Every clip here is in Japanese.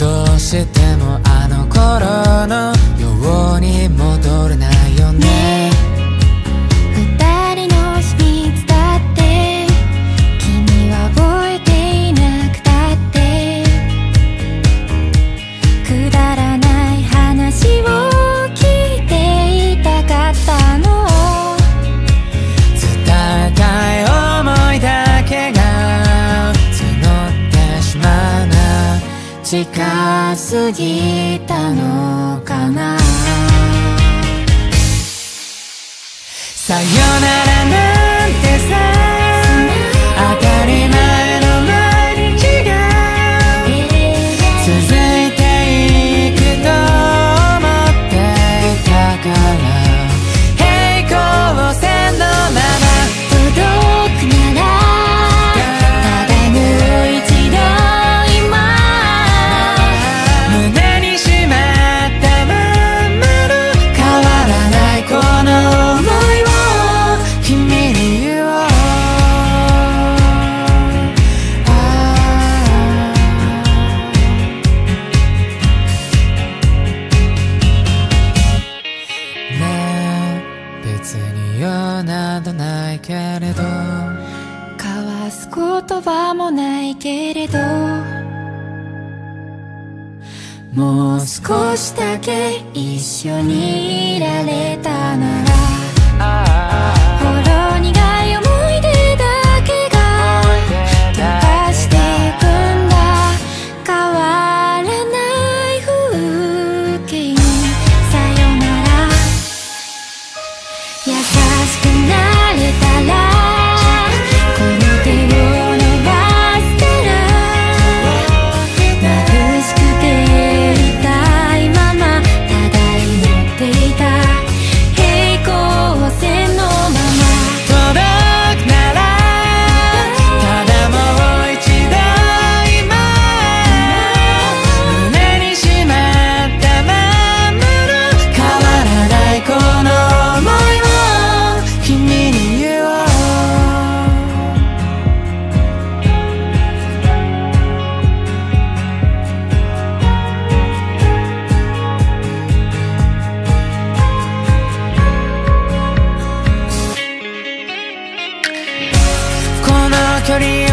どうしてもあの頃のように戻るな近すぎたのかな。などないけれど。交わす言葉もないけれど。もう少しだけ一緒にいられる。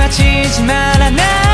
지지 말아. 나